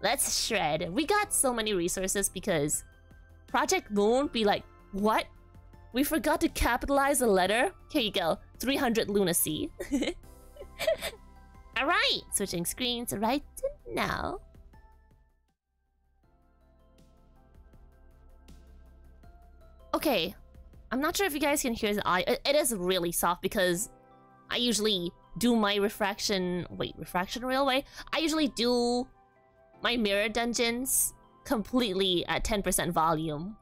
Let's shred. We got so many resources because Project Moon be like, what? We forgot to capitalize a letter? Here you go. 300 lunacy. Alright, switching screens right now. Okay, I'm not sure if you guys can hear the eye. It is really soft because I usually do my refraction... Wait, refraction railway? I usually do my mirror dungeons completely at 10% volume.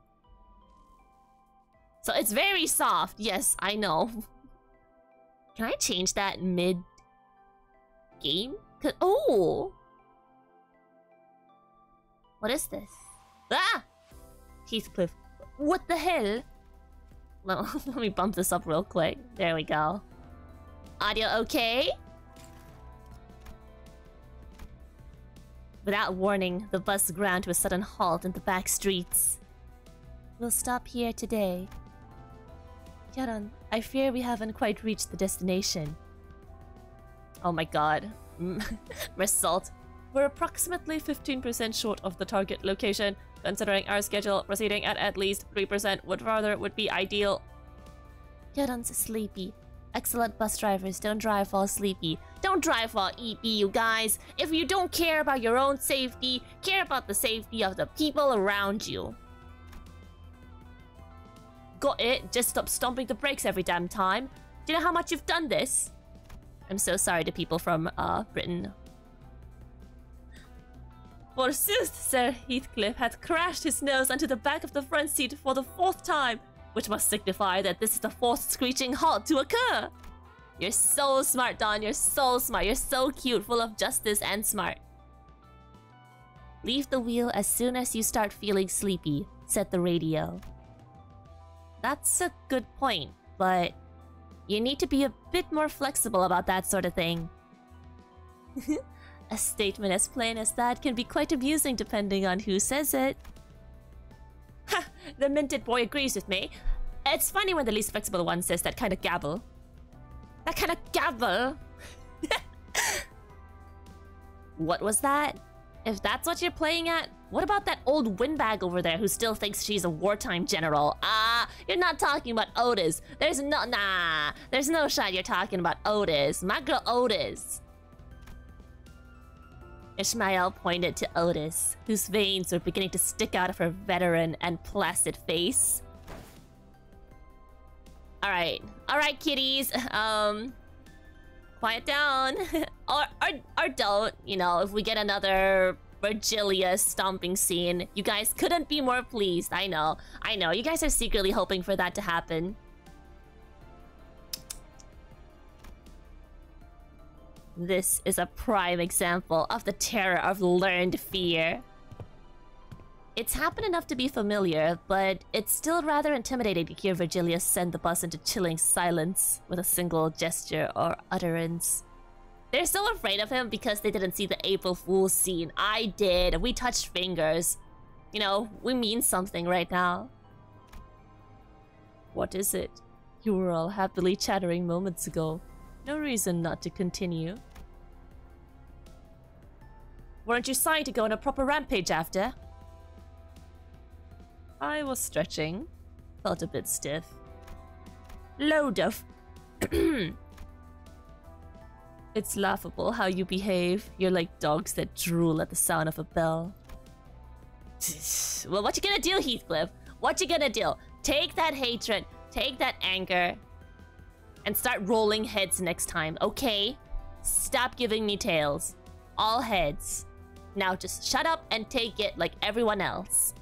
So it's very soft. Yes, I know. Can I change that mid game? Oh! What is this? Ah! Heathcliff. What the hell? Let me bump this up real quick. There we go. Audio okay? Without warning, the bus ground to a sudden halt in the back streets. We'll stop here today. Charon, I fear we haven't quite reached the destination. Oh my god. Mm, Result. We're approximately 15% short of the target location. Considering our schedule, proceeding at at least 3% would rather would be ideal. Charon's sleepy. Excellent bus drivers don't drive while sleepy. Don't drive while EP, you guys. If you don't care about your own safety, care about the safety of the people around you. Got it? Just stop stomping the brakes every damn time. Do you know how much you've done this? I'm so sorry to people from uh, Britain. Forsooth, Sir Heathcliff had crashed his nose onto the back of the front seat for the fourth time which must signify that this is the fourth screeching halt to occur. You're so smart, Don. You're so smart. You're so cute, full of justice and smart. Leave the wheel as soon as you start feeling sleepy, said the radio. That's a good point, but you need to be a bit more flexible about that sort of thing. a statement as plain as that can be quite amusing depending on who says it. The minted boy agrees with me. It's funny when the least flexible one says that kind of gabble. That kind of gabble. what was that? If that's what you're playing at, what about that old windbag over there who still thinks she's a wartime general? Ah, you're not talking about Outis. There's no, nah, there's no shot you're talking about Outis. My girl Outis. Ishmael pointed to Outis, whose veins were beginning to stick out of her veteran and placid face. Alright. Alright, kitties. Um... Quiet down. or, or, or don't, you know, if we get another Virgilia stomping scene. You guys couldn't be more pleased. I know. I know. You guys are secretly hoping for that to happen. This is a prime example of the terror of learned fear. It's happened enough to be familiar, but it's still rather intimidating to hear Virgilia send the bus into chilling silence with a single gesture or utterance. They're so afraid of him because they didn't see the April Fool's scene. I did. We touched fingers. You know, we mean something right now. What is it? You were all happily chattering moments ago. No reason not to continue. Weren't you signed to go on a proper rampage after? I was stretching. Felt a bit stiff. Load of... it's laughable how you behave. You're like dogs that drool at the sound of a bell. well, what you gonna do, Heathcliff? What you gonna do? Take that hatred, take that anger, and start rolling heads next time, okay? Stop giving me tails. All heads. Now just shut up and take it like everyone else.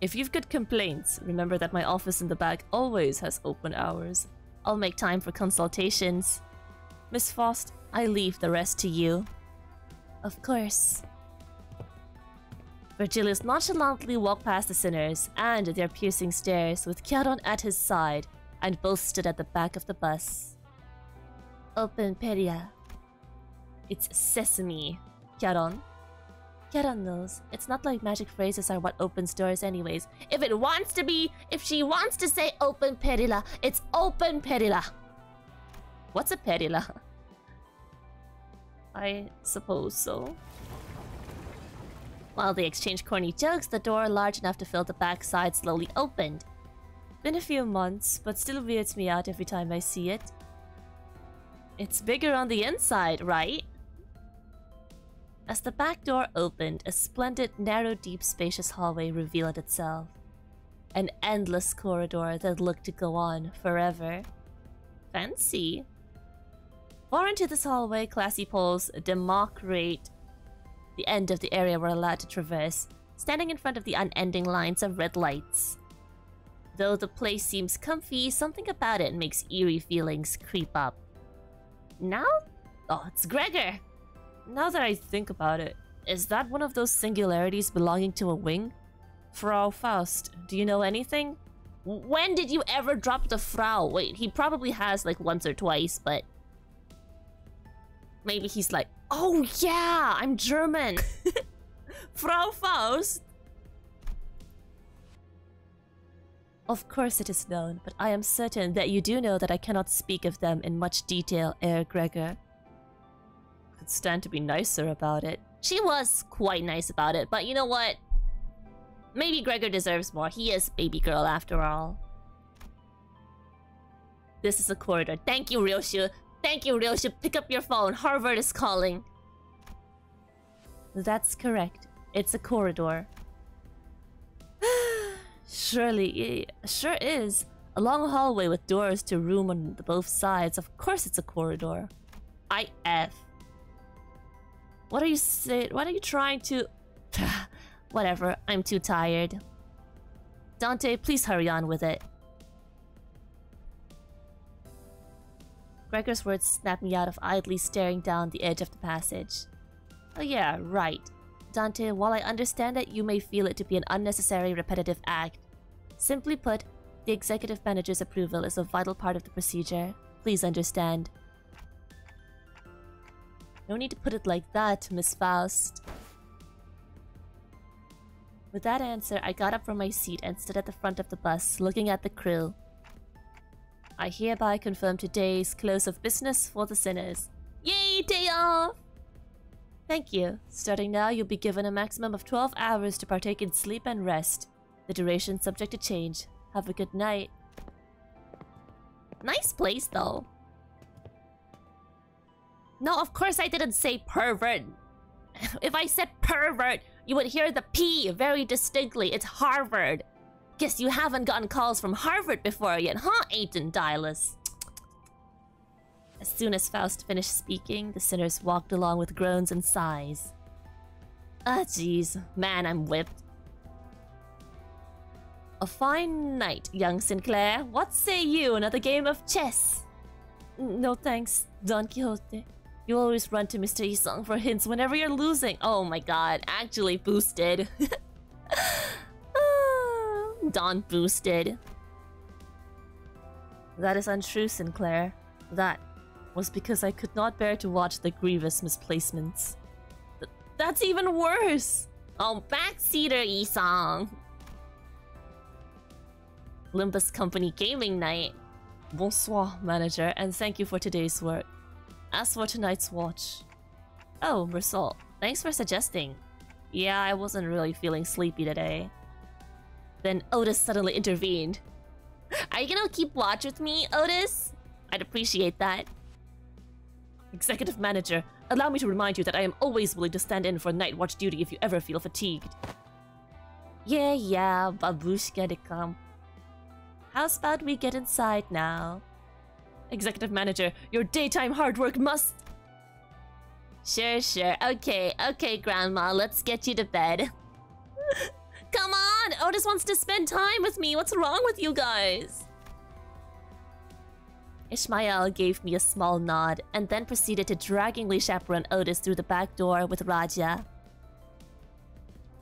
If you've got complaints, remember that my office in the back always has open hours. I'll make time for consultations. Miss Faust, I leave the rest to you. Of course. Vergilius nonchalantly walked past the sinners and their piercing stares with Charon at his side, and both stood at the back of the bus. Open Peria. It's sesame, Charon. Charon knows. It's not like magic phrases are what opens doors anyways. If it wants to be, if she wants to say open perila, it's open perila. What's a perila? I suppose so. While they exchanged corny jokes, the door large enough to fill the backside slowly opened. Been a few months, but still weirds me out every time I see it. It's bigger on the inside, right? As the back door opened, a splendid, narrow, deep, spacious hallway revealed itself. An endless corridor that looked to go on forever. Fancy. Far into this hallway, classy poles demarcate the end of the area we're allowed to traverse, standing in front of the unending lines of red lights. Though the place seems comfy, something about it makes eerie feelings creep up. Now? Oh, it's Gregor! Now that I think about it, is that one of those singularities belonging to a wing? Frau Faust, do you know anything? When did you ever drop the Frau? Wait, he probably has like once or twice, but... Maybe he's like, oh yeah, I'm German. Frau Faust? Of course it is known, but I am certain that you do know that I cannot speak of them in much detail, Herr Gregor. Could stand to be nicer about it. She was quite nice about it, but you know what? Maybe Gregor deserves more. He is baby girl after all. This is a corridor. Thank you, Ryoshu. Thank you, Ryoshu. Pick up your phone. Harvard is calling. That's correct. It's a corridor. Surely, it sure is. A long hallway with doors to room on both sides. Of course it's a corridor. IF. What are you saying? What are you trying to... Whatever, I'm too tired. Dante, please hurry on with it. Gregor's words snapped me out of idly staring down the edge of the passage. Oh yeah, right. Dante, while I understand that you may feel it to be an unnecessary repetitive act, simply put, the executive manager's approval is a vital part of the procedure. Please understand. No need to put it like that, Miss Faust. With that answer, I got up from my seat and stood at the front of the bus, looking at the crew. I hereby confirm today's close of business for the sinners. Yay, day off! Thank you. Starting now, you'll be given a maximum of 12 hours to partake in sleep and rest. The duration subject to change. Have a good night. Nice place, though. No, of course I didn't say pervert. if I said pervert, you would hear the P very distinctly. It's Harvard. Guess you haven't gotten calls from Harvard before yet, huh, Aiden Dylas? As soon as Faust finished speaking, the sinners walked along with groans and sighs. Ah, jeez. Man, I'm whipped. A fine night, young Sinclair. What say you, another game of chess? No thanks, Don Quixote. You always run to Mr. Yi Sang for hints whenever you're losing. Oh my god, actually boosted. Don boosted. That is untrue, Sinclair. That was because I could not bear to watch the grievous misplacements. Th that's even worse! Oh, backseater Yi Sang! Limbus Company Gaming Night. Bonsoir, manager, and thank you for today's work. As for tonight's watch... Oh, Meursault, thanks for suggesting. Yeah, I wasn't really feeling sleepy today. Then Outis suddenly intervened. Are you gonna keep watch with me, Outis? I'd appreciate that. Executive Manager, allow me to remind you that I am always willing to stand in for night watch duty if you ever feel fatigued. Yeah, yeah, babushka de camp. How's about we get inside now? Executive Manager, your daytime hard work must... Sure, sure. Okay, okay, Grandma, let's get you to bed. Come on! Outis wants to spend time with me. What's wrong with you guys? Ishmael gave me a small nod and then proceeded to draggingly chaperone Outis through the back door with Rodya.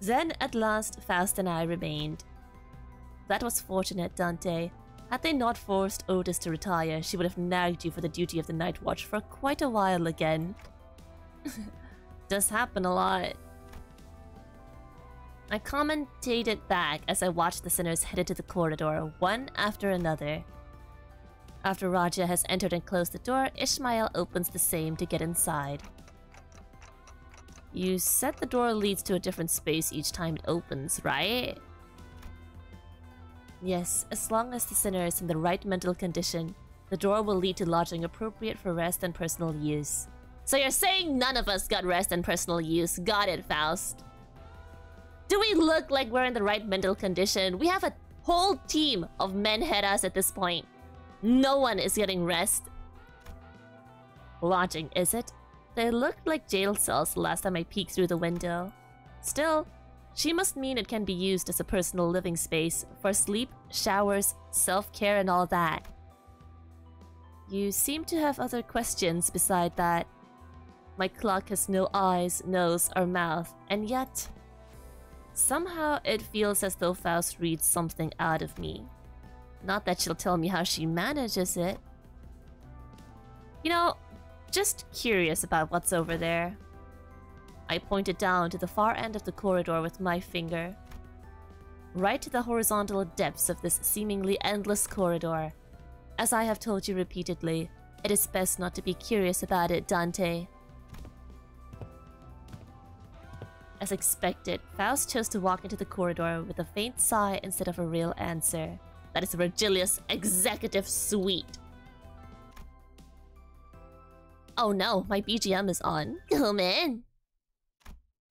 Then, at last, Faust and I remained. That was fortunate, Dante. Had they not forced Outis to retire, she would have nagged you for the duty of the night watch for quite a while again. Does happen a lot. I commentated back as I watched the sinners headed to the corridor, one after another. After Rodya has entered and closed the door, Ishmael opens the same to get inside. You said the door leads to a different space each time it opens, right? Yes, as long as the sinner is in the right mental condition, the door will lead to lodging appropriate for rest and personal use. So you're saying none of us got rest and personal use. Got it, Faust. Do we look like we're in the right mental condition? We have a whole team of men head us at this point. No one is getting rest. Lodging, is it? They looked like jail cells last time I peeked through the window. Still, she must mean it can be used as a personal living space for sleep, showers, self-care and all that. You seem to have other questions beside that. My clock has no eyes, nose, or mouth, and yet... Somehow it feels as though Faust reads something out of me. Not that she'll tell me how she manages it. You know, just curious about what's over there. I pointed down to the far end of the corridor with my finger. Right to the horizontal depths of this seemingly endless corridor. As I have told you repeatedly, it is best not to be curious about it, Dante. As expected, Faust chose to walk into the corridor with a faint sigh instead of a real answer. That is Vergilius' executive suite. Oh no, my BGM is on. Come in.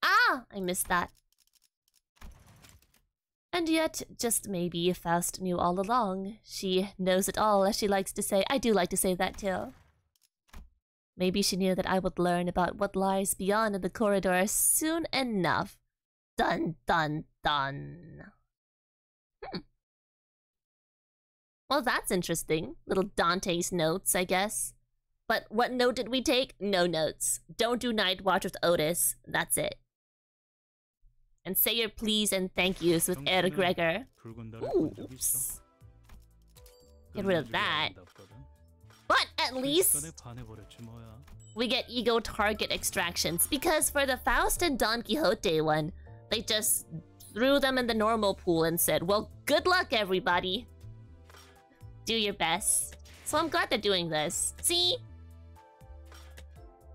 Ah, I missed that. And yet, just maybe Faust knew all along. She knows it all, as she likes to say. I do like to say that too. Maybe she knew that I would learn about what lies beyond in the corridor soon enough. Dun dun dun. Hmm. Well, that's interesting. Little Dante's notes, I guess. But what note did we take? No notes. Don't do night watch with Outis. That's it. And say your please and thank yous with Herr Gregor. Ooh, oops. Get rid of that. But at least we get ego target extractions because for the Faust and Don Quixote one, they just threw them in the normal pool and said, well, good luck, everybody. Do your best. So I'm glad they're doing this. See?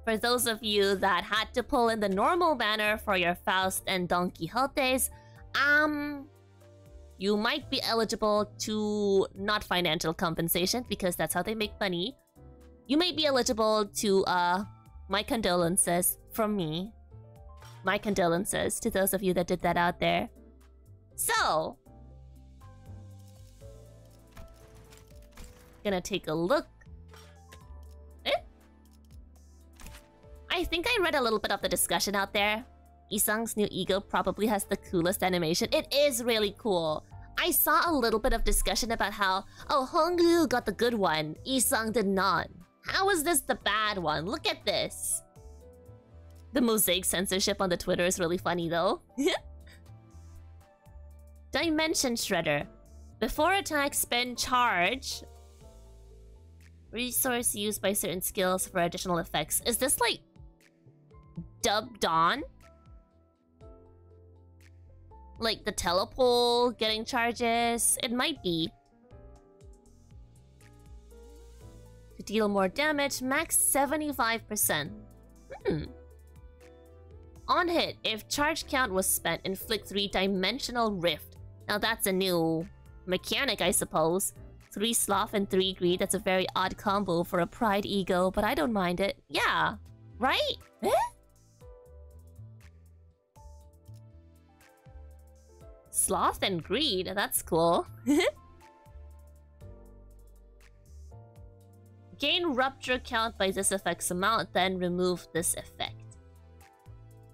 For those of you that had to pull in the normal banner for your Faust and Don Quixotes, um, you might be eligible to not financial compensation because that's how they make money. You may be eligible to uh my condolences from me. My condolences to those of you that did that out there. So, gonna take a look. Eh? I think I read a little bit of the discussion out there. Yi Sang's new ego probably has the coolest animation. It is really cool. I saw a little bit of discussion about how, oh, Hong Lu got the good one, Yi Sang did not. How is this the bad one? Look at this. The mosaic censorship on the Twitter is really funny though. Dimension Shredder. Before attack, spend charge. Resource used by certain skills for additional effects. Is this like... Dub Don? Like the telepole getting charges? It might be. To deal more damage, max 75%. Hmm. On hit, if charge count was spent, inflict 3-dimensional rift. Now that's a new mechanic, I suppose. 3 sloth and 3 greed, that's a very odd combo for a pride ego, but I don't mind it. Yeah, right? Eh? Sloth and greed, that's cool. Gain rupture count by this effect's amount, then remove this effect.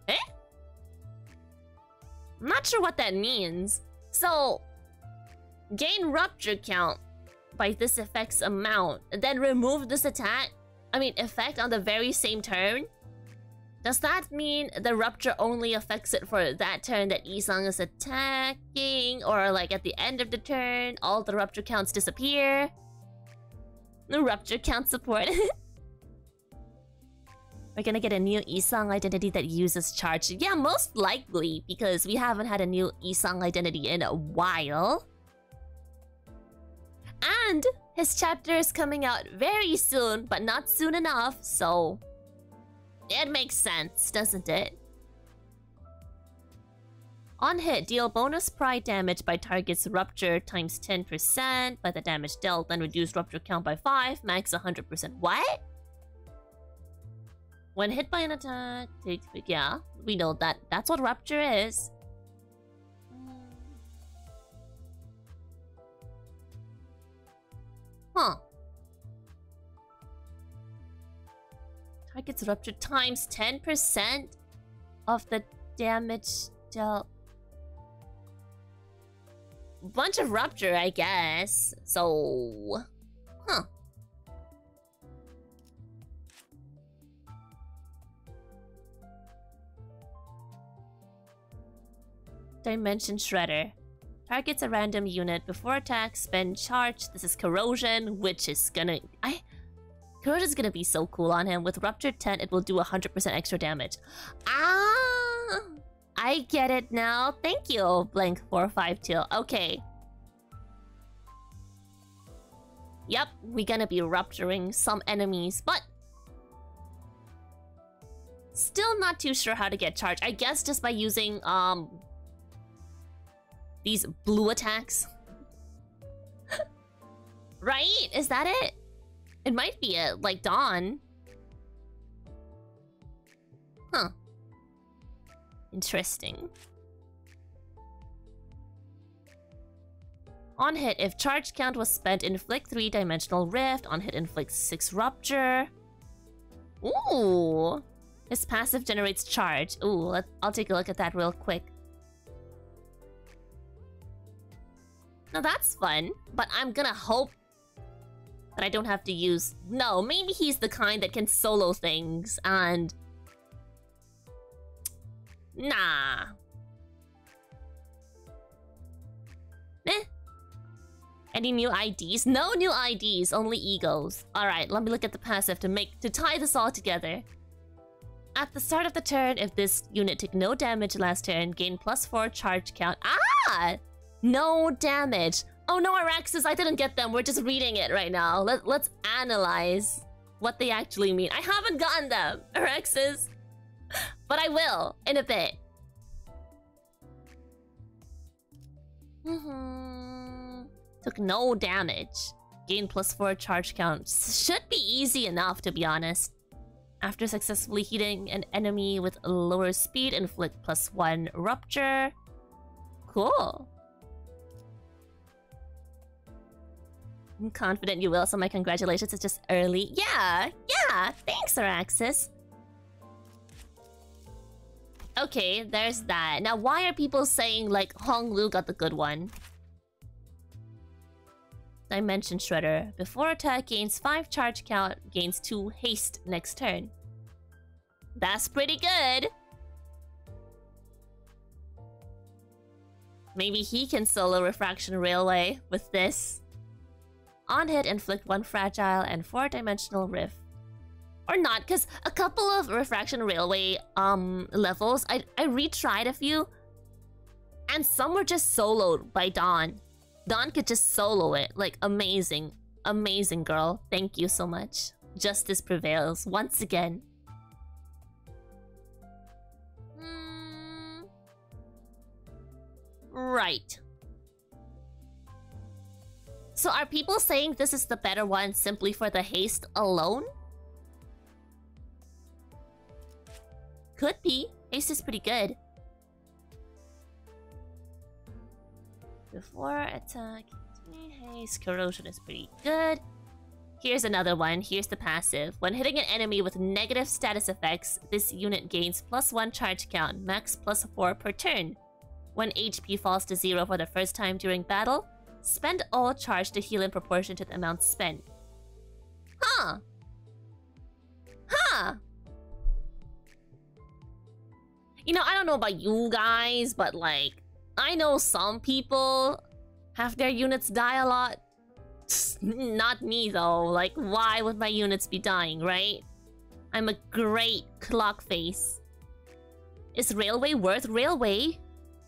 Eh? I'm not sure what that means. So, gain rupture count by this effect's amount, then remove this attack, I mean effect on the very same turn? Does that mean the rupture only affects it for that turn that Yi Sang is attacking? Or like at the end of the turn, all the rupture counts disappear? The rupture count support. We're gonna get a new Yi Sang identity that uses charge. Yeah, most likely, because we haven't had a new Yi Sang identity in a while. And his chapter is coming out very soon, but not soon enough, so... It makes sense, doesn't it? On hit, deal bonus pride damage by target's rupture times 10% by the damage dealt, then reduce rupture count by 5, max 100%. What? When hit by an attack, take... Yeah, we know that. That's what rupture is. Huh. Target's rupture times 10% of the damage dealt. Bunch of rupture, I guess. So... Huh. Dimension Shredder. Targets a random unit before attack, spend charge. This is corrosion, which is gonna... I... Corrosion's gonna be so cool on him. With Ruptured 10, it will do 100% extra damage. Ah! I get it now. Thank you, Blank452. Okay. Yep, we're gonna be rupturing some enemies, but... Still not too sure how to get charged. I guess just by using, um... These blue attacks. right? Is that it? It might be it, like Don. Huh. Interesting. On hit, if charge count was spent, inflict 3-dimensional rift. On hit, inflict 6 rupture. Ooh! His passive generates charge. Ooh, I'll take a look at that real quick. Now that's fun, but I'm gonna hope that I don't have to use... No, maybe he's the kind that can solo things, and... Nah. Eh. Any new IDs? No new IDs, only egos. Alright, let me look at the passive to make to tie this all together. At the start of the turn, if this unit took no damage last turn, gain plus 4 charge count. Ah! No damage. Oh no, Araxis, I didn't get them. We're just reading it right now. Let, let's analyze what they actually mean. I haven't gotten them, Araxis. But I will, in a bit. Mm -hmm. Took no damage. Gain plus 4 charge count. Should be easy enough, to be honest. After successfully hitting an enemy with lower speed, inflict plus 1 rupture. Cool. I'm confident you will, so my congratulations. It's just early. Yeah, yeah. Thanks, Araxis. Okay, there's that. Now, why are people saying, like, Hong Lu got the good one? Dimension Shredder. Before attack, gains 5 charge count, gains 2 haste next turn. That's pretty good! Maybe he can solo Refraction Railway with this. On hit, inflict one fragile and four-dimensional rift. Or not, because a couple of Refraction Railway um levels, I, I retried a few, and some were just soloed by Don. Don could just solo it. Like, amazing. Amazing, girl. Thank you so much. Justice prevails once again. Mm. Right. So are people saying this is the better one simply for the haste alone? Could be. Haste is pretty good. Before attack, haste, corrosion is pretty good. Here's another one. Here's the passive. When hitting an enemy with negative status effects, this unit gains plus 1 charge count, max plus 4 per turn. When HP falls to 0 for the first time during battle, Spend all charge to heal in proportion to the amount spent. Huh. Huh. You know, I don't know about you guys, but like, I know some people have their units die a lot. Not me though. Like, why would my units be dying, right? I'm a great clock face. Is Railway worth Railway?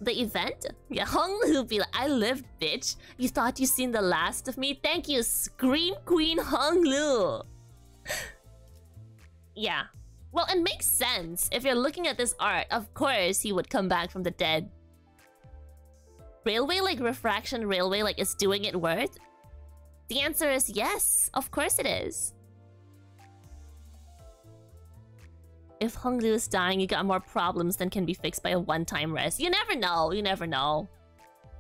The event? Yeah, Hong Lu be like, I live, bitch. You thought you seen the last of me? Thank you, Scream Queen Hong Lu. yeah. Well, it makes sense. If you're looking at this art, of course he would come back from the dead. railway, like refraction railway, like is doing it worth? The answer is yes. Of course it is. If Hong Lu is dying, you got more problems than can be fixed by a one-time rest. You never know. You never know.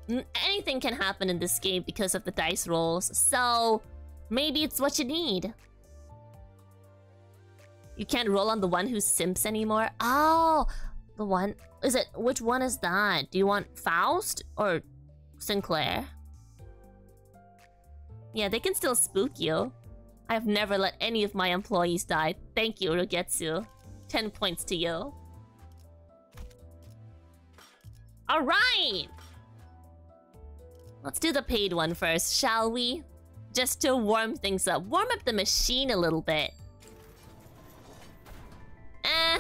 Mm, anything can happen in this game because of the dice rolls. So, maybe it's what you need. You can't roll on the one who simps anymore. Oh, the one... Is it... Which one is that? Do you want Faust or Sinclair? Yeah, they can still spook you. I've never let any of my employees die. Thank you, Rugetsu. 10 points to you. Alright! Let's do the paid one first, shall we? Just to warm things up. Warm up the machine a little bit. Eh.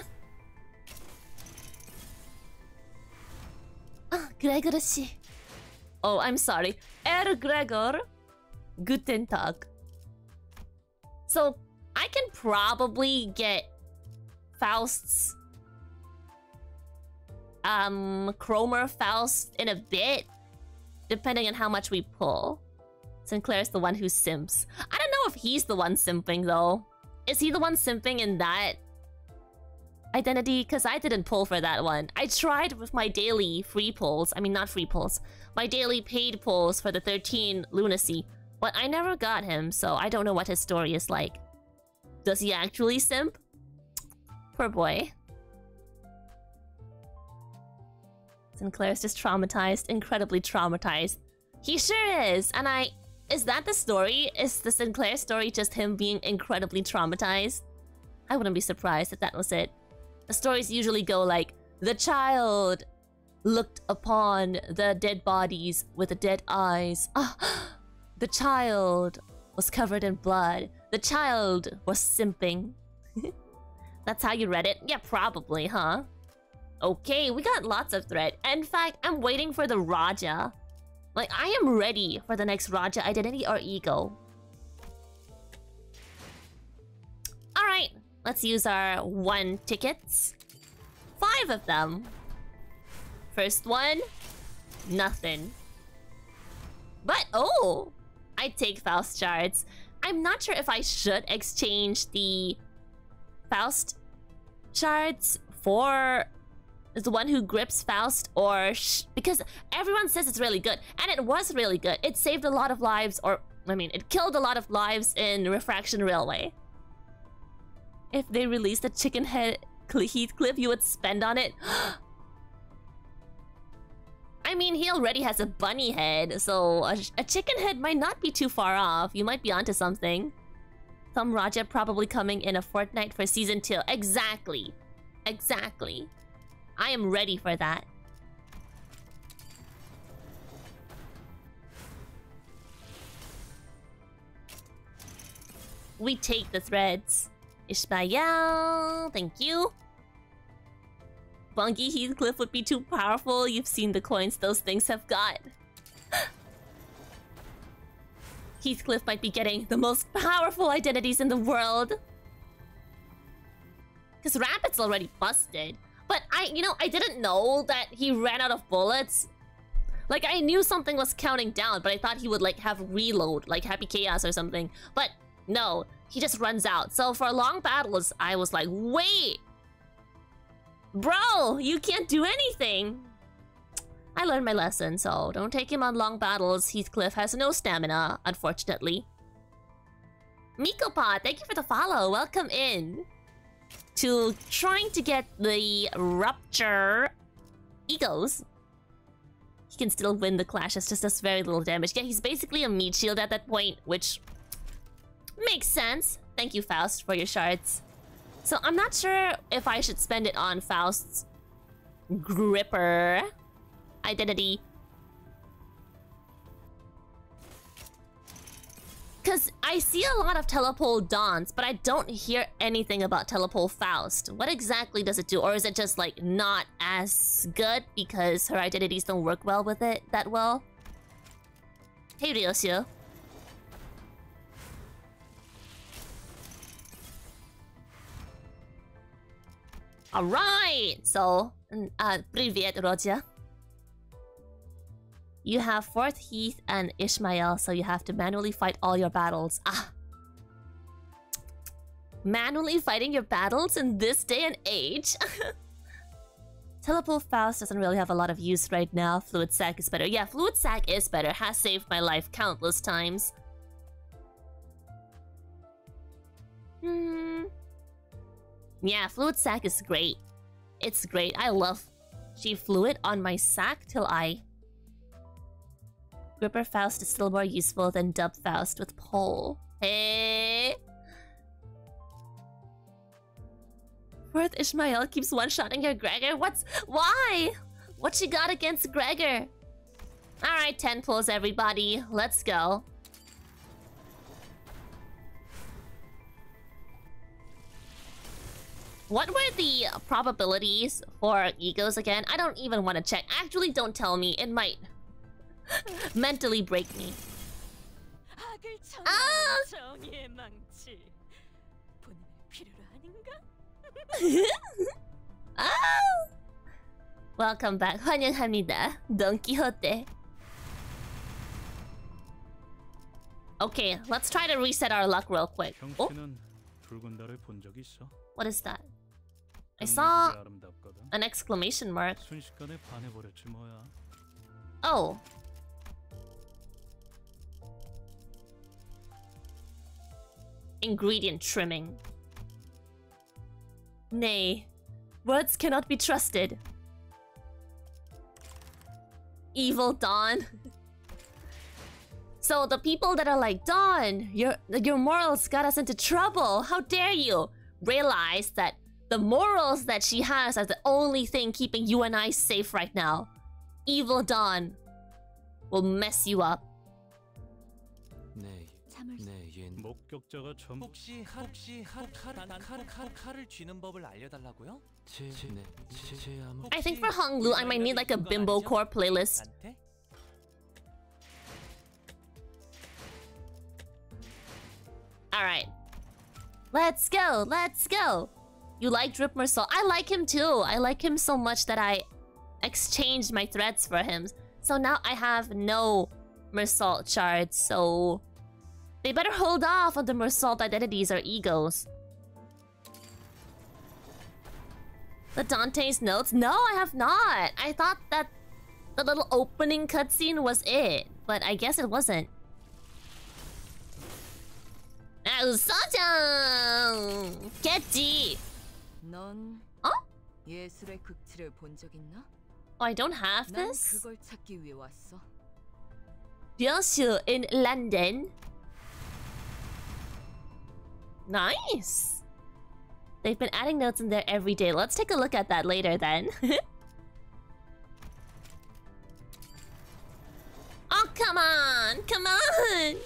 Ah, Gregor Oh, I'm sorry. Er Gregor. Guten Tag. So, I can probably get Faust's... Um, Cromer Faust in a bit. Depending on how much we pull. Sinclair's the one who simps. I don't know if he's the one simping, though. Is he the one simping in that identity? Because I didn't pull for that one. I tried with my daily free pulls. I mean, not free pulls. My daily paid pulls for the 13 lunacy. But I never got him, so I don't know what his story is like. Does he actually simp? Poor boy. Sinclair's just traumatized, incredibly traumatized. He sure is, and I... Is that the story? Is the Sinclair story just him being incredibly traumatized? I wouldn't be surprised if that was it. The stories usually go like, The child looked upon the dead bodies with the dead eyes. Ah, the child was covered in blood. The child was simping. That's how you read it? Yeah, probably, huh? Okay, we got lots of thread. In fact, I'm waiting for the Rodya. Like, I am ready for the next Rodya identity or ego. Alright, let's use our one tickets. Five of them. First one, nothing. But, oh, I take Faust shards. I'm not sure if I should exchange the Faust shards for is the one who grips Faust or because everyone says it's really good and it was really good. It saved a lot of lives or I mean it killed a lot of lives in Refraction Railway. If they released a chicken head Heathcliff you would spend on it I mean, he already has a bunny head, so a, a, chicken head might not be too far off. You might be onto something. Thumb Rodya probably coming in a fortnight for season 2. Exactly. Exactly. I am ready for that. We take the threads. Ishmael, thank you. Bungie Heathcliff would be too powerful. You've seen the coins those things have got. Heathcliff might be getting the most powerful identities in the world. Because Rabbit's already busted. But I, you know, I didn't know that he ran out of bullets. Like, I knew something was counting down, but I thought he would, like, have reload, like Happy Chaos or something. But, no, he just runs out. So for long battles, I was like, wait, Bro, you can't do anything! I learned my lesson, so don't take him on long battles. Heathcliff has no stamina, unfortunately. Mikopod, thank you for the follow. Welcome in to trying to get the Rupture Egos. He can still win the clash, it's just does very little damage. Yeah, he's basically a meat shield at that point, which makes sense. Thank you, Faust, for your shards. So I'm not sure if I should spend it on Faust's gripper identity. Because I see a lot of Telepole Dons, but I don't hear anything about Telepole Faust. What exactly does it do? Or is it just, like, not as good because her identities don't work well with it that well? Hey, Ryoshu. Alright! So, uh, привет, Roger. You have fourth Heath and Ishmael, so you have to manually fight all your battles. Ah. Manually fighting your battles in this day and age? Telepole Faust doesn't really have a lot of use right now. Fluid Sac is better. Yeah, Fluid Sac is better. Has saved my life countless times. Hmm. Yeah, Fluid Sac is great. It's great. I love She Fluid on my sack till I... Gripper Faust is still more useful than Dub Faust with pole. Eh? Hey! Worth Ishmael keeps one-shotting your Gregor? What's... Why? What she got against Gregor? Alright, 10 pulls everybody. Let's go. What were the probabilities for egos again? I don't even want to check. Actually, don't tell me. It might mentally break me. Ah! ah! Welcome back. 환영합니다. Don Quixote. Okay, let's try to reset our luck real quick. Oh? What is that? I saw an exclamation mark. Oh. Ingredient trimming. Nay, words cannot be trusted. Evil Don. so the people that are like, Don, your your morals got us into trouble. How dare you? Realize that the morals that she has are the only thing keeping you and I safe right now. Evil Don will mess you up. 목격자가 전 혹시 칼 혹시 쥐는 법을 알려달라고요? I think for Hong Lu, I might need like a bimbo core playlist. All right, let's go, let's go. You like Drip Marcel? I like him too. I like him so much that I exchanged my threads for him. So now I have no Meursault shards, so they better hold off on the Meursault identities or egos. The Dante's notes? No, I have not! I thought that the little opening cutscene was it, but I guess it wasn't. 우사장 겠지. 넌 어? Oh, I don't have this. 난 in London. Nice. They've been adding notes in there every day. Let's take a look at that later then. oh, come on. Come on.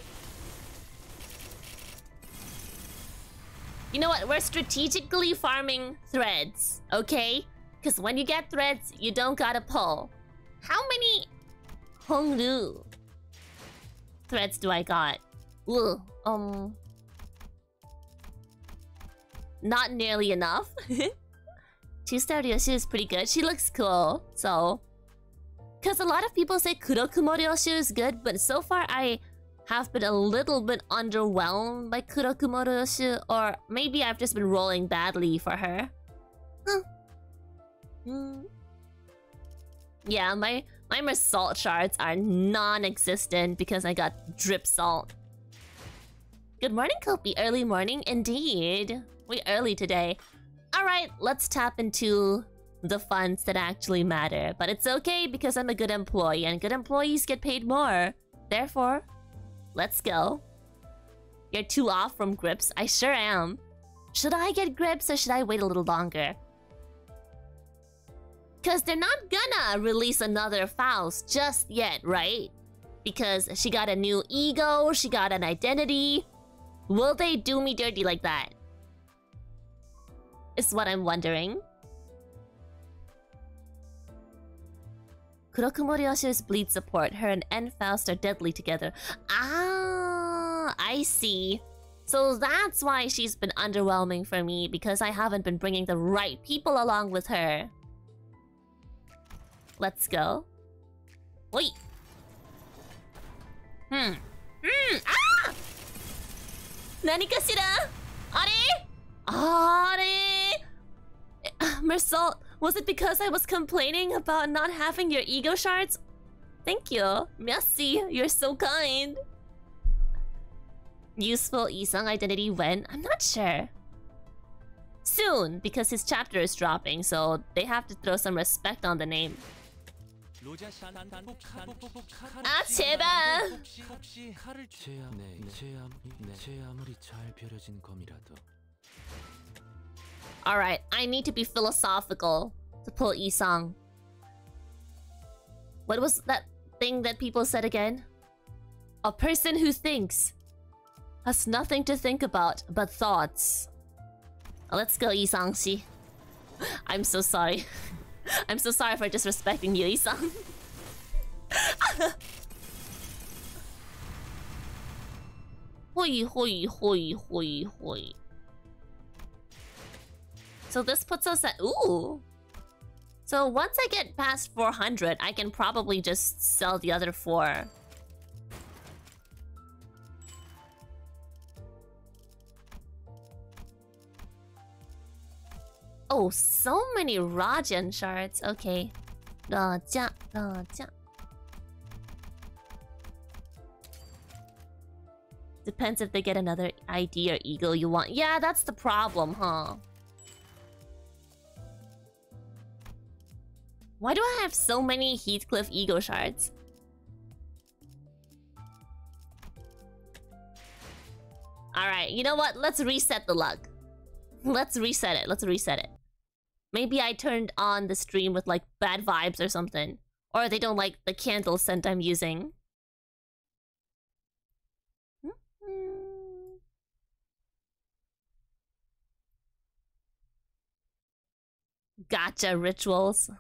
You know what? We're strategically farming threads, okay? Because when you get threads, you don't gotta pull. How many Hong Lu threads do I got? Ugh, um... Not nearly enough. Two-star Ryoshu is pretty good. She looks cool, so... Because a lot of people say Kurokumo Ryoshu is good, but so far I have been a little bit underwhelmed by Kuroko or maybe I've just been rolling badly for her. Huh. Mm. Yeah, my my salt shards are non-existent because I got drip salt. Good morning, Kopi. Early morning indeed. We early today. Alright, let's tap into the funds that actually matter. But it's okay because I'm a good employee and good employees get paid more. Therefore, Let's go. You're too off from grips. I sure am. Should I get grips or should I wait a little longer? Because they're not gonna release another Faust just yet, right? Because she got a new ego, she got an identity. Will they do me dirty like that? Is what I'm wondering. Kurokumo Ryoshu's bleed support. Her and N Faust are deadly together. Ah, I see. So that's why she's been underwhelming for me, because I haven't been bringing the right people along with her. Let's go. Wait. Hmm. Hmm. Ah! Nani? Audie! Eh, Meursault, was it because I was complaining about not having your ego shards? Thank you. Merci, you're so kind. Useful Yi Sang identity when? I'm not sure. Soon, because his chapter is dropping, so they have to throw some respect on the name. Ah, 제발. Alright, I need to be philosophical to pull Yi Sang. What was that thing that people said again? A person who thinks has nothing to think about but thoughts. Let's go, Yi Sang-shi. I'm so sorry. I'm so sorry for disrespecting you, Yi Sang. hoi, hoi, hoi, hoi, hoi. So this puts us at... Ooh! So once I get past 400, I can probably just sell the other four. Oh, so many Rajan shards. Okay. Raja, Raja. Depends if they get another ID or ego you want. Yeah, that's the problem, huh? Why do I have so many Heathcliff ego shards? Alright, you know what? Let's reset the luck. Let's reset it. Let's reset it. Maybe I turned on the stream with like bad vibes or something. Or they don't like the candle scent I'm using. Mm-hmm. Gacha rituals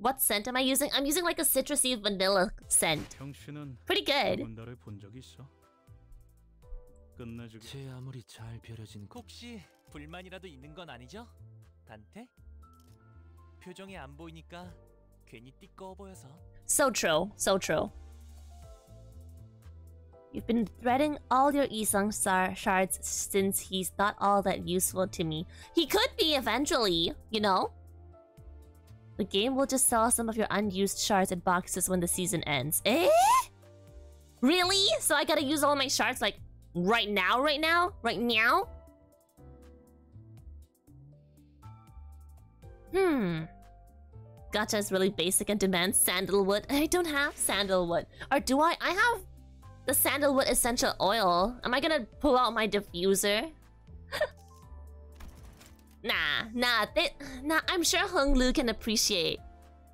What scent am I using? I'm using like a citrusy vanilla scent. Pretty good. 제 아무리 잘 벼려진 혹시 불만이라도 있는 건 아니죠? 단테? 표정이 안 보이니까 괜히 띠꺼워 보여서. So true. So true. You've been threading all your Yi Sang shards since he's not all that useful to me. He could be eventually, you know? The game will just sell some of your unused shards and boxes when the season ends. Eh? Really? So I gotta use all my shards like right now, right now? Right now? Hmm. Gacha is really basic and demands sandalwood. I don't have sandalwood. Or do I? I have the sandalwood essential oil. Am I gonna pull out my diffuser? Nah, nah, nah. I'm sure Hong Lu can appreciate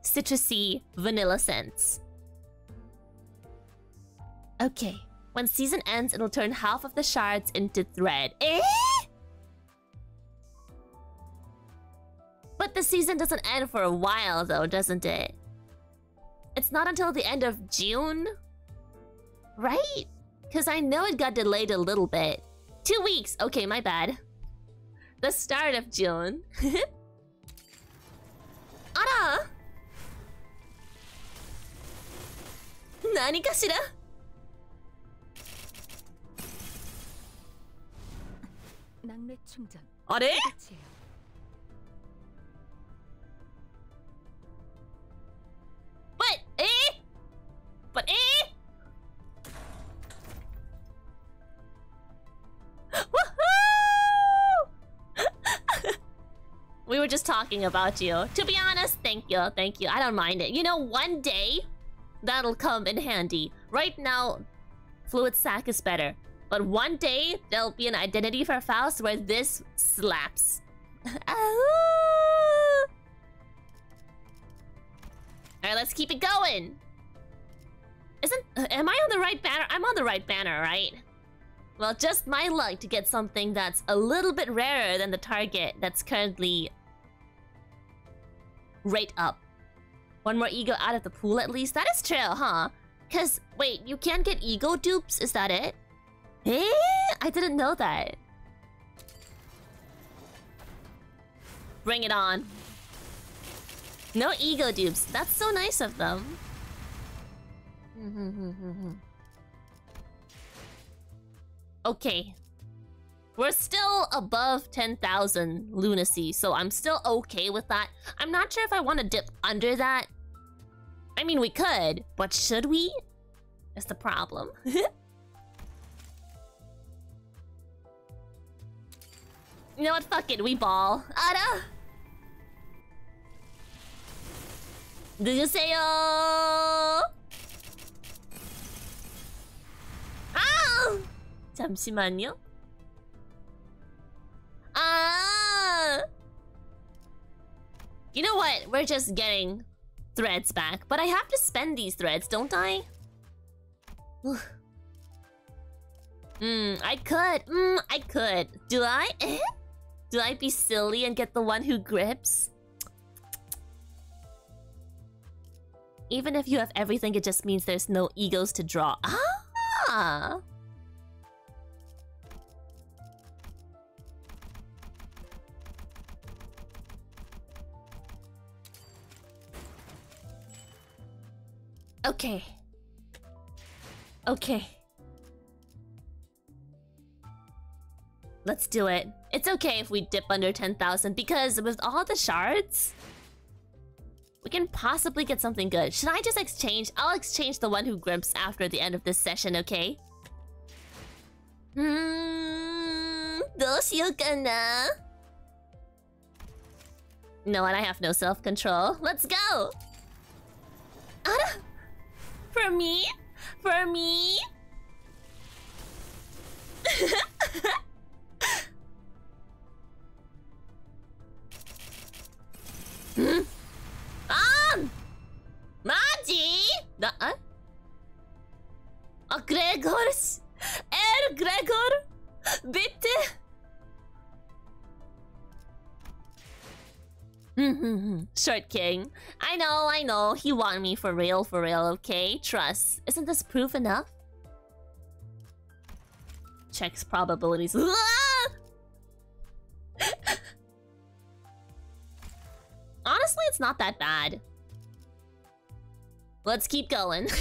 citrusy vanilla scents. Okay, when season ends, it'll turn half of the shards into thread. Eh? But the season doesn't end for a while, though, doesn't it? It's not until the end of June, right? Because I know it got delayed a little bit. Two weeks. Okay, my bad the start of June. Ara! Nani kashira? are? But eh? But eh? We were just talking about you. To be honest, thank you, thank you. I don't mind it. You know, one day, that'll come in handy. Right now, Fluid Sac is better. But one day, there'll be an identity for Faust where this slaps. Alright, let's keep it going. Isn't... Am I on the right banner? I'm on the right banner, right? Well, just my luck to get something that's a little bit rarer than the target that's currently rate up. One more ego out of the pool at least. That is true, huh? Cause wait, you can't get ego dupes, is that it? Eh? I didn't know that. Bring it on. No ego dupes. That's so nice of them. okay. We're still above 10,000 lunacy, so I'm still okay with that. I'm not sure if I want to dip under that. I mean, we could, but should we? That's the problem. you know what? Fuck it, we ball. Ada! 누구세요? 아! 잠시만요. Ah! You know what? We're just getting threads back. But I have to spend these threads, don't I? Hmm, I could. Hmm, I could. Do I? Do I be silly and get the one who grips? Even if you have everything, it just means there's no egos to draw. Ah! Okay. Okay. Let's do it. It's okay if we dip under 10,000 because with all the shards, we can possibly get something good. Should I just exchange? I'll exchange the one who grimps after the end of this session, okay? Hmm, No, and I have no self-control. Let's go! Ada! For me? For me? hmm? Um! Maji? The, uh? A Gregors? Er Gregor? Bitte? Short King. I know, I know. He want me for real, for real, okay? Trust. Isn't this proof enough? Checks probabilities. Honestly, it's not that bad. Let's keep going.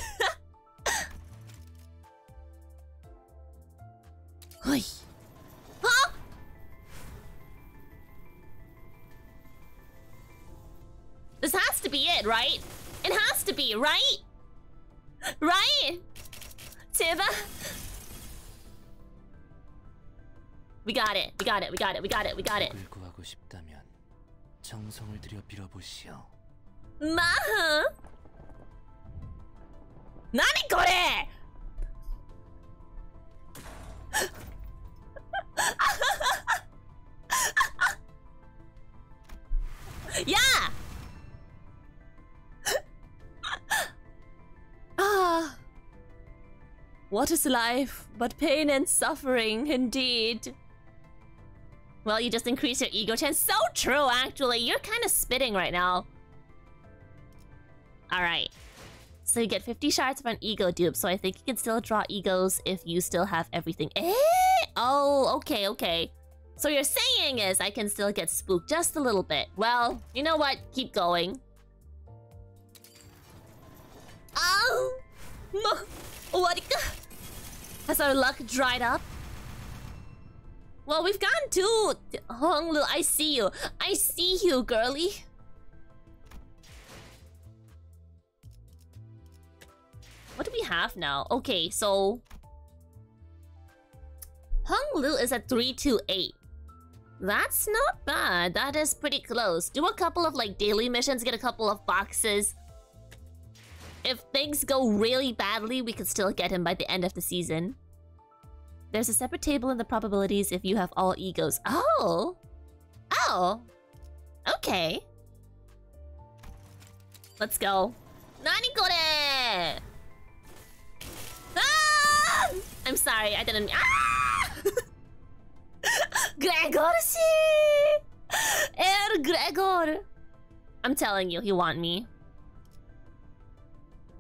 This has to be it, right? It has to be, right? Right? 제발. We got it. We got it. We got it. We got it. We got it. 정성을 들여 빌어보시오. 마흐? 나니 거래? 야! What is life but pain and suffering, indeed? Well, you just increase your ego chance. So true, actually. You're kind of spitting right now. Alright. So you get 50 shards for an ego dupe, so I think you can still draw egos if you still have everything. Eh? Oh, okay, okay. So you're saying is I can still get spooked just a little bit. Well, you know what? Keep going. Oh! Has our luck dried up? Well, we've gotten two. Hong Lu, I see you. I see you, girly. What do we have now? Okay, so... Hong Lu is at 328. That's not bad. That is pretty close. Do a couple of like daily missions, get a couple of boxes. If things go really badly, we could still get him by the end of the season. There's a separate table in the probabilities if you have all egos. Oh! Oh! Okay. Let's go. Nani kore? Ah! I'm sorry, I didn't... Ah! Gregor Er Gregor! I'm telling you, he want me.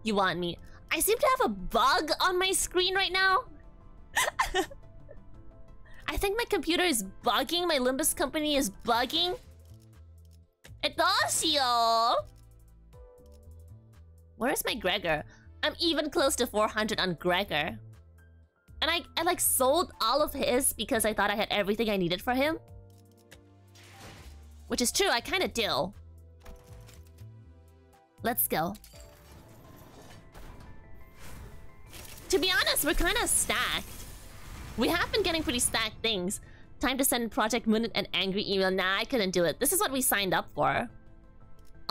You want me. I seem to have a bug on my screen right now. I think my computer is bugging. My Limbus company is bugging. Edoshio! Where's my Gregor? I'm even close to 400 on Gregor. And I, I like sold all of his because I thought I had everything I needed for him. Which is true, I kind of do. Let's go. To be honest, we're kind of stacked. We have been getting pretty stacked things. Time to send Project Moon an angry email. Nah, I couldn't do it. This is what we signed up for.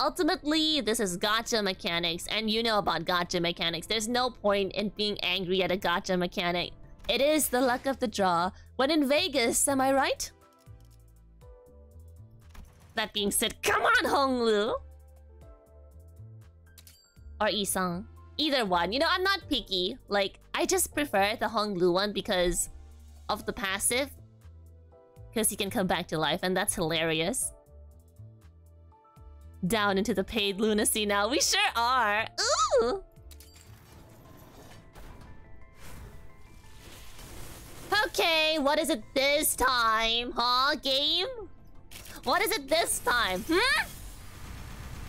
Ultimately, this is gacha mechanics, and you know about gacha mechanics. There's no point in being angry at a gacha mechanic. It is the luck of the draw. When in Vegas, am I right? That being said, come on, Hong Lu! Or Yi Sang. Either one. You know, I'm not picky. Like, I just prefer the Hong Lu one because of the passive. Because he can come back to life, and that's hilarious. Down into the paid lunacy now. We sure are. Ooh! Okay, what is it this time, huh, game? What is it this time, hmm?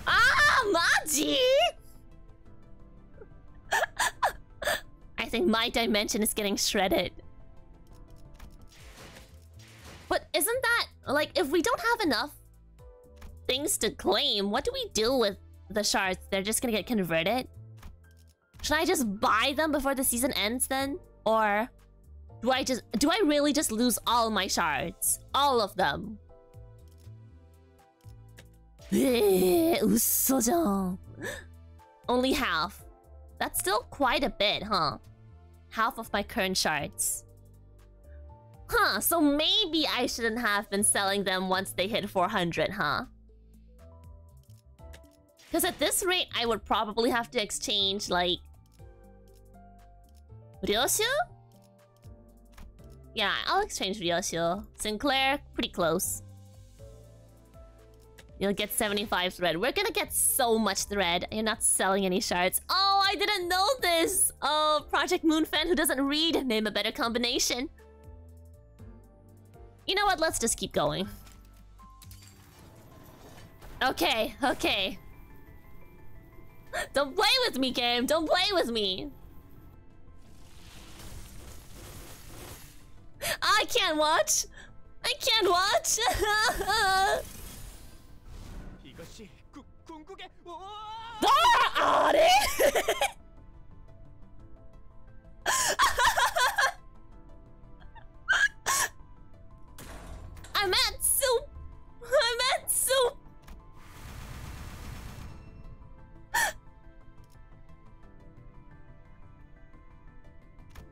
Ah, Maji! I think my dimension is getting shredded. But isn't that... Like, if we don't have enough things to claim, what do we do with the shards? They're just gonna get converted? Should I just buy them before the season ends then? Or... Do I just... Do I really just lose all my shards? All of them? Only half. That's still quite a bit, huh? Half of my current shards. Huh, so maybe I shouldn't have been selling them once they hit 400, huh? Because at this rate, I would probably have to exchange, like... Ryoshu? Yeah, I'll exchange Ryoshu. Sinclair, pretty close. You'll get 75 thread. We're gonna get so much thread. You're not selling any shards. Oh, I didn't know this! Oh, Project Moon fan who doesn't read. Name a better combination. You know what? Let's just keep going. Okay, okay. Don't play with me, game. Don't play with me. I can't watch. I can't watch. I'm at soup! I'm at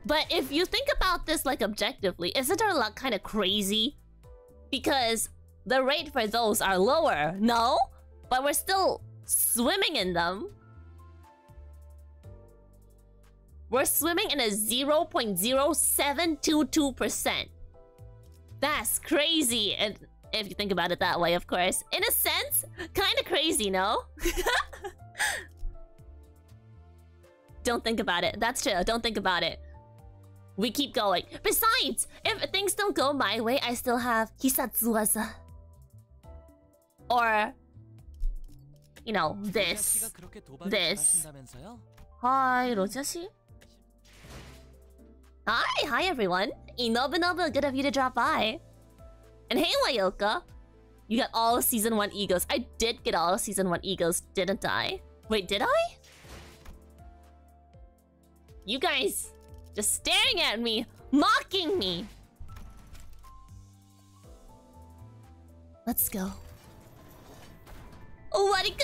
but if you think about this, like, objectively, isn't our luck kind of crazy? Because the rate for those are lower, no? But we're still swimming in them. We're swimming in a 0.0722%. That's crazy. And if you think about it that way, of course. In a sense, kind of crazy, no? Don't think about it. That's true. Don't think about it. We keep going. Besides, if things don't go my way, I still have Hisatsuwaza. Or you know, this, this. Hi, Rojashi. Hi, hi everyone. Inobunobu, good of you to drop by. And hey, Wayoka. You got all season 1 egos. I did get all season 1 egos, didn't I? Wait, did I? You guys just staring at me, mocking me. Let's go. 終わりか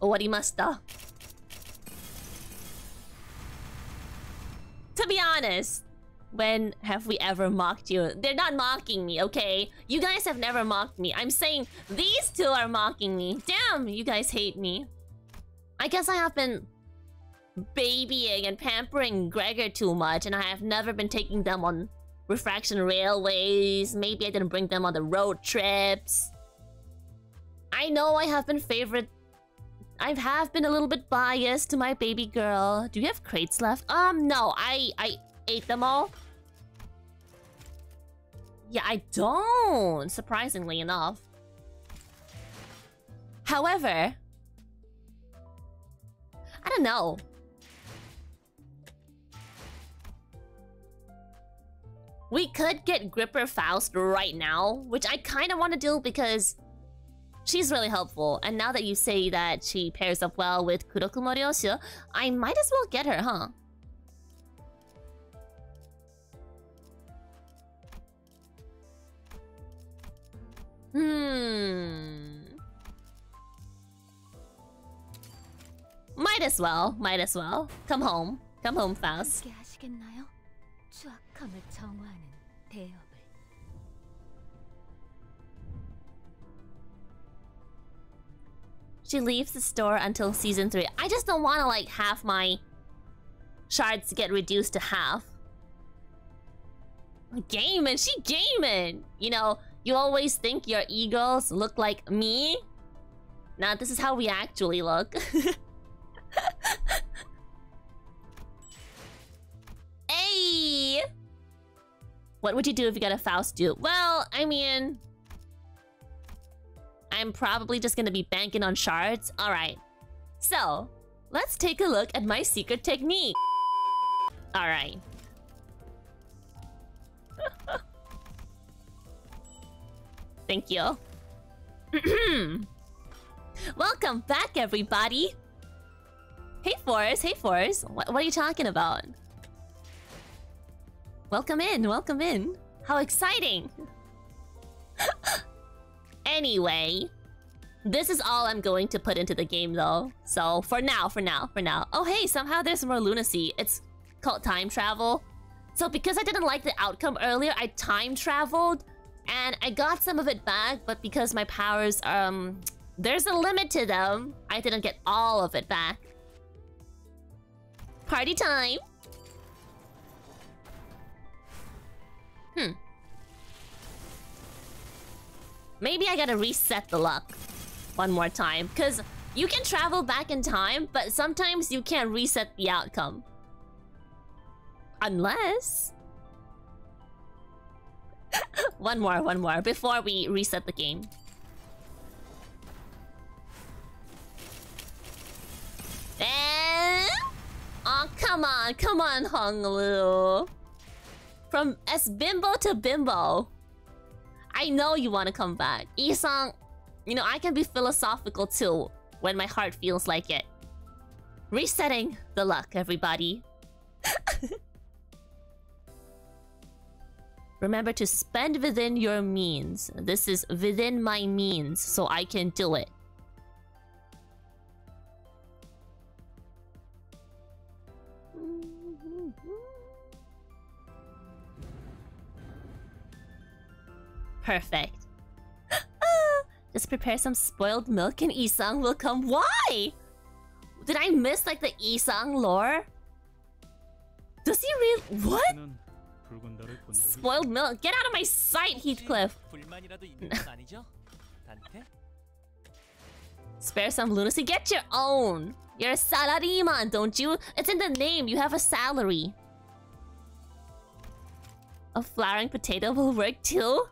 終わりました To be honest, when have we ever mocked you? They're not mocking me, okay? You guys have never mocked me. I'm saying these two are mocking me. Damn, you guys hate me. I guess I have been babying and pampering Gregor too much, and I have never been taking them on refraction railways. Maybe I didn't bring them on the road trips. I know I have been favorite. I have been a little bit biased to my baby girl. Do you have crates left? Um, no. I I ate them all. Yeah, I don't, surprisingly enough. However, I don't know. We could get Gripper Faust right now, which I kind of want to do because she's really helpful. And now that you say that she pairs up well with Kurokumo Ryoshu, I might as well get her, huh? Hmm. Might as well. Might as well. Come home. Come home, Faust. She leaves the store until season 3. I just don't want to, like, have my shards get reduced to half. Gaming, she gaming! You know, you always think your eagles look like me? Now, this is how we actually look. What would you do if you got a Faust dupe? Well, I mean... I'm probably just gonna be banking on shards. Alright. So, let's take a look at my secret technique. Alright. Thank you. Welcome back, everybody! Hey, Forrest. Hey, Forrest. What, what are you talking about? Welcome in. Welcome in. How exciting! anyway, this is all I'm going to put into the game, though. So, for now, for now, for now. Oh, hey, somehow there's more lunacy. It's called time travel. So, because I didn't like the outcome earlier, I time traveled and I got some of it back, but because my powers, um, there's a limit to them, I didn't get all of it back. Party time! Hmm. Maybe I gotta reset the luck one more time, because you can travel back in time, but sometimes you can't reset the outcome. Unless... one more, one more, before we reset the game. And... Oh, come on, come on, Hong Lu. From as bimbo to bimbo. I know you want to come back. Yi Sang, you know, I can be philosophical too when my heart feels like it. Resetting the luck, everybody. Remember to spend within your means. This is within my means, so I can do it. Perfect. Just prepare some spoiled milk and Yi Sang will come. Why? Did I miss like the Yi Sang lore? Does he really? What? Spoiled milk. Get out of my sight, Heathcliff. Spare some lunacy. Get your own. You're a salariman, don't you? It's in the name. You have a salary. A flowering potato will work too?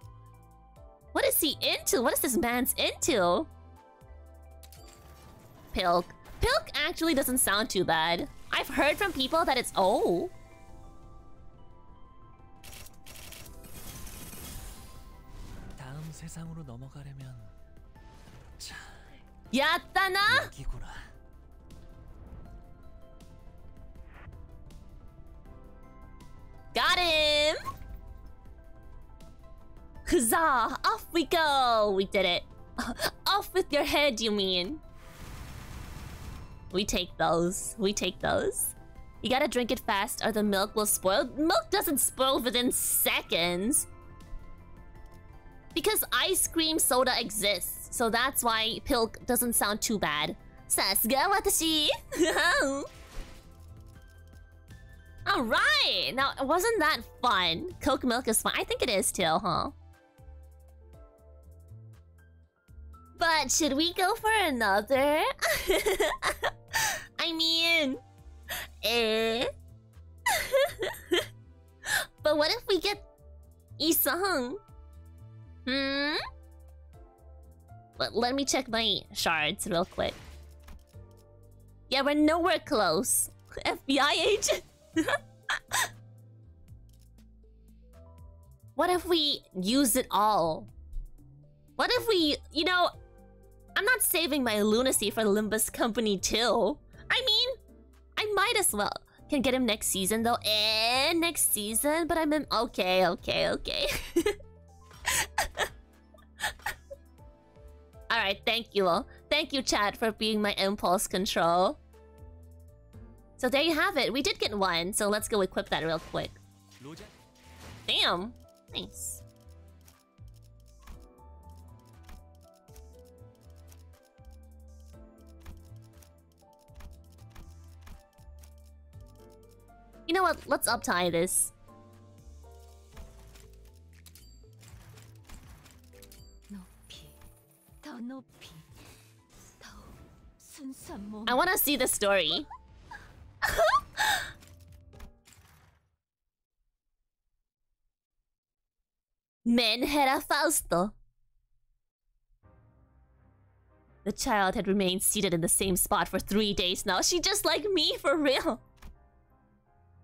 What is he into? What is this man's into? Pilk. Pilk actually doesn't sound too bad. I've heard from people that it's... Oh. Yattana! Got him! Huzzah! Off we go! We did it. Off with your head, you mean? We take those. We take those. You gotta drink it fast or the milk will spoil. Milk doesn't spoil within seconds. Because ice cream soda exists. So that's why Pilk doesn't sound too bad. Sasuga watashi! Alright! Now, wasn't that fun? Coke milk is fun. I think it is too, huh? But should we go for another? I mean... Eh? but what if we get Yi Sang? Hmm? But let me check my shards real quick. Yeah, we're nowhere close. FBI agent. what if we use it all? What if we, you know, I'm not saving my lunacy for Limbus Company too. I mean, I might as well. Can get him next season though. Eh, next season, but I'm in. Okay, okay, okay. Alright, thank you. All. Thank you, chat, for being my impulse control. So there you have it. We did get one, so let's go equip that real quick. Damn. Nice. You know what? Let's uptie this. I want to see the story. Menhera Fausto. The child had remained seated in the same spot for three days now. She just like me, for real.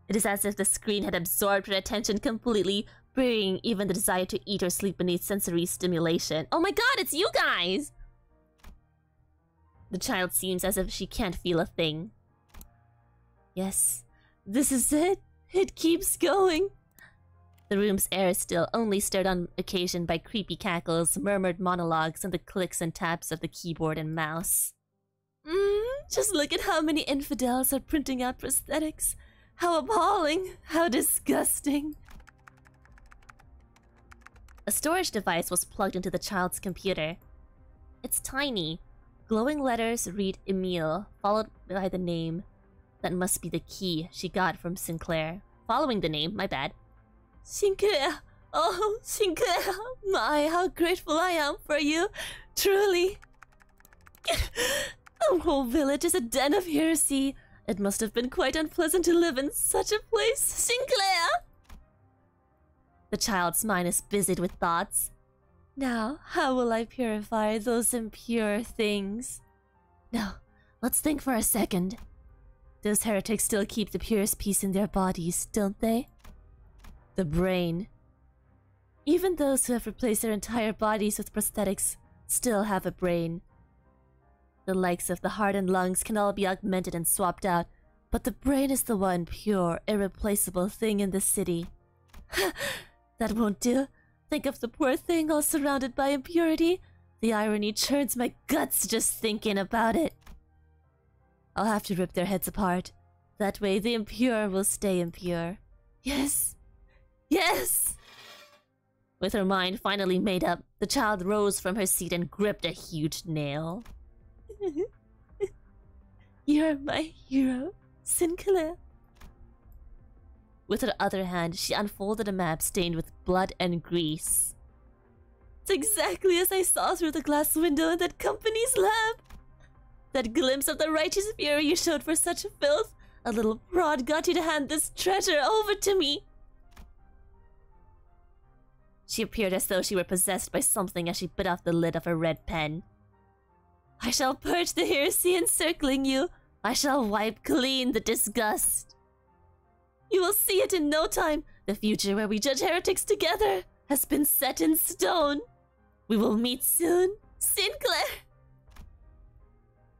It is as if the screen had absorbed her attention completely, burying even the desire to eat or sleep beneath sensory stimulation. Oh my god, it's you guys! The child seems as if she can't feel a thing. Yes, this is it. It keeps going. The room's air is still, only stirred on occasion by creepy cackles, murmured monologues, and the clicks and taps of the keyboard and mouse. Mm, just look at how many infidels are printing out prosthetics. How appalling! How disgusting! A storage device was plugged into the child's computer. It's tiny. Glowing letters read Emil, followed by the name. That must be the key she got from Sinclair. Following the name, my bad. Sinclair! Oh, Sinclair! My, how grateful I am for you! Truly! the whole village is a den of heresy. It must have been quite unpleasant to live in such a place, Sinclair! The child's mind is busied with thoughts. Now, how will I purify those impure things? No, let's think for a second. Those heretics still keep the purest peace in their bodies, don't they? The brain. Even those who have replaced their entire bodies with prosthetics still have a brain. The likes of the heart and lungs can all be augmented and swapped out, but the brain is the one pure, irreplaceable thing in the city. that won't do. Think of the poor thing all surrounded by impurity. The irony churns my guts just thinking about it. I'll have to rip their heads apart. That way the impure will stay impure. Yes! Yes! With her mind finally made up, the child rose from her seat and gripped a huge nail. You're my hero, Sinclair. With her other hand, she unfolded a map stained with blood and grease. It's exactly as I saw through the glass window in that company's lab. That glimpse of the righteous fury you showed for such filth, a little prod got you to hand this treasure over to me. She appeared as though she were possessed by something as she bit off the lid of her red pen. I shall purge the heresy encircling you. I shall wipe clean the disgust. You will see it in no time. The future where we judge heretics together has been set in stone. We will meet soon. Sinclair!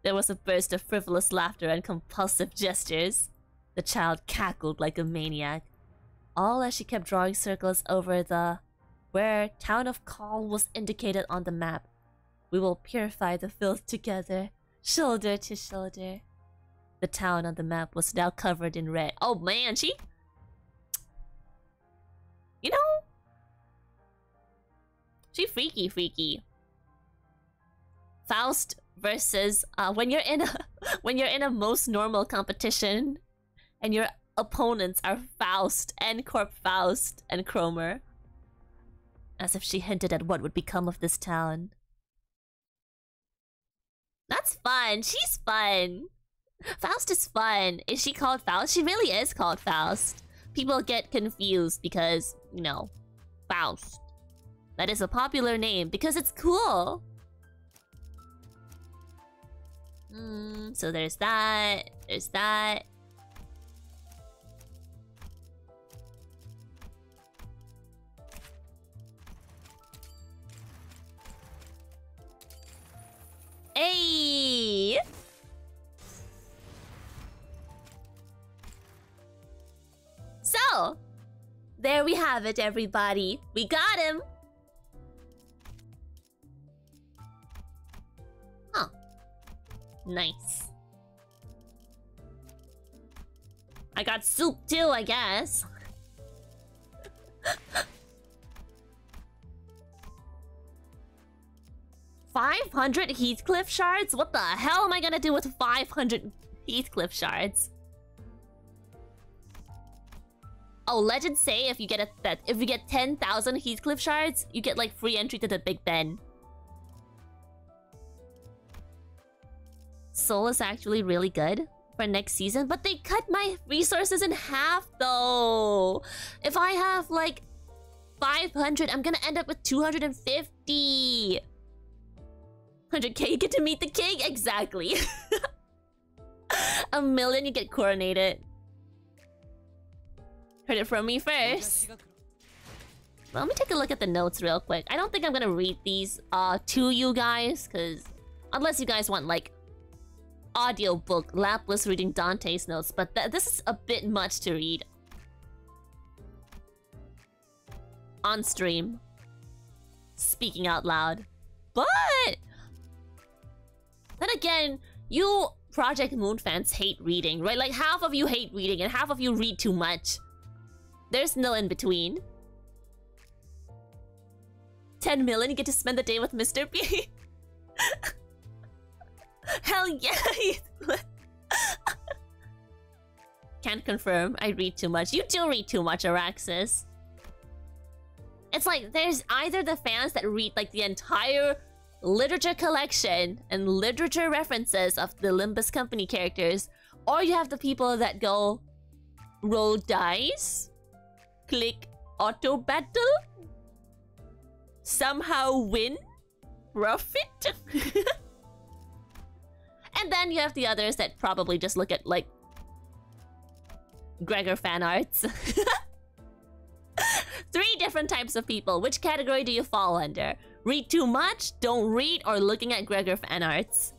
There was a burst of frivolous laughter and compulsive gestures. The child cackled like a maniac, all as she kept drawing circles over the where town of Call was indicated on the map. We will purify the filth together, shoulder to shoulder. The town on the map was now covered in red. Oh man, she... You know... She freaky freaky. Faust versus uh, when you're in a when you're in a most normal competition and your opponents are Faust and Corp Faust and Kromer. As if she hinted at what would become of this town. That's fun. She's fun. Faust is fun. Is she called Faust? She really is called Faust. People get confused because, you know, Faust. That is a popular name because it's cool. Mm, so there's that. There's that. Hey! So, there we have it, everybody. We got him! Huh. Nice. I got soup too, I guess. Five hundred Heathcliff shards? What the hell am I gonna do with five hundred Heathcliff shards? Oh, legends say if you get a that if you get 10,000 Heathcliff shards, you get like free entry to the Big Ben. Soul is actually really good for next season, but they cut my resources in half though. If I have like 500, I'm gonna end up with 250. 100k, you get to meet the king? Exactly. a million, you get coronated. Heard it from me first. Well, let me take a look at the notes real quick. I don't think I'm gonna read these uh, to you guys, because... Unless you guys want, like, audiobook, Laplace reading Dante's notes, but th this is a bit much to read. On stream. Speaking out loud. But... Then again, you Project Moon fans hate reading, right? Like, half of you hate reading, and half of you read too much. There's no in between. 10 million, you get to spend the day with Mr. B. Hell yeah! Can't confirm, I read too much. You do read too much, Araxis. It's like, there's either the fans that read like the entire literature collection and literature references of the Limbus Company characters, or you have the people that go roll dice, click auto battle, somehow win, profit. and then you have the others that probably just look at like Gregor fan arts. Three different types of people. Which category do you fall under? Read too much, don't read, or looking at Gregor fan arts.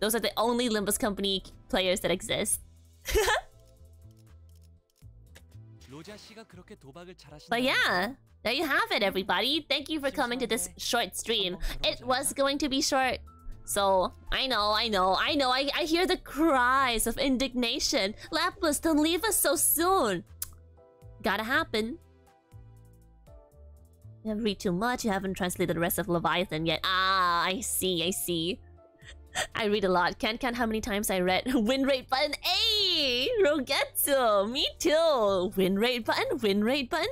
Those are the only Limbus Company players that exist. but yeah, there you have it, everybody. Thank you for coming to this short stream. It was going to be short. So, I know, I know, I know, I, I hear the cries of indignation. Laplace, don't leave us so soon. Gotta happen. You have read too much, you haven't translated the rest of Leviathan yet. Ah, I see, I see. I read a lot. Can't count how many times I read win rate button. Hey, Rogetsu, me too. Win rate button, win rate button.